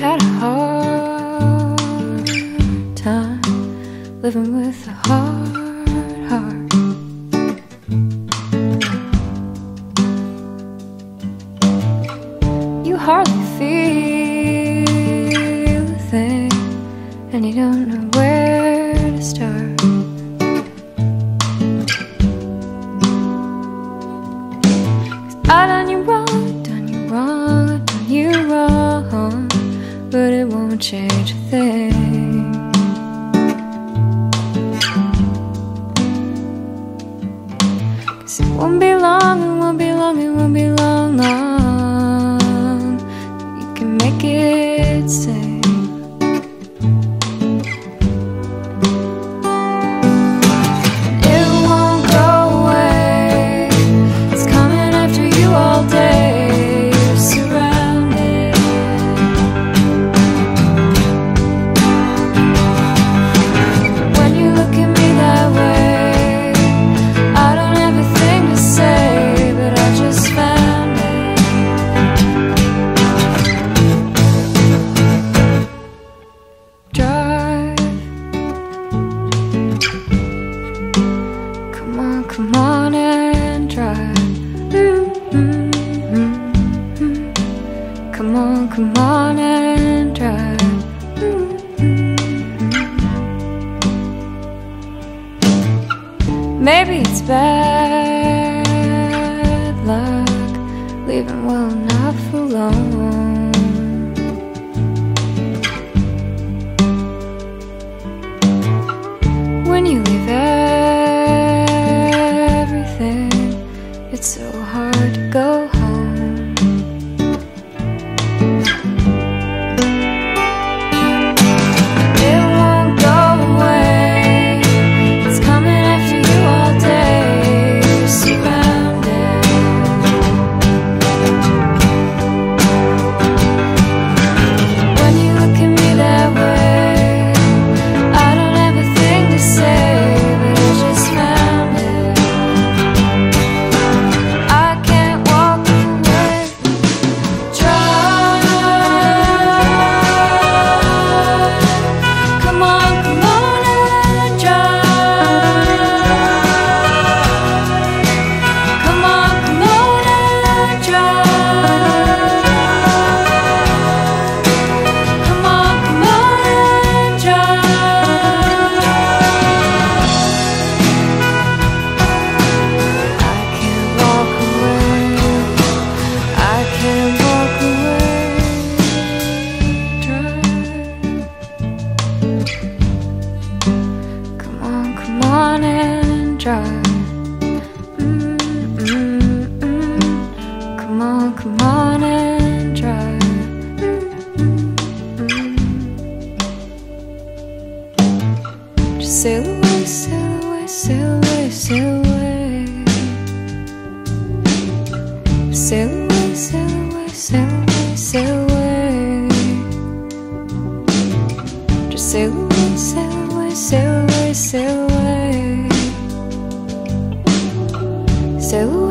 had a hard time living with a hard heart. You hardly feel a thing, and you don't know where to start. Won't change a thing. Mm-hmm. Come on, come on and drive. Mm-hmm. Maybe it's bad luck leaving well enough alone. On and drive. Mm, mm, mm. Come on, come on and drive. Just sail away, sail away, sail away, sail away. Sail away, sail away, sail away, sail away. Just sail away, sail away, sail away, sail away. Away,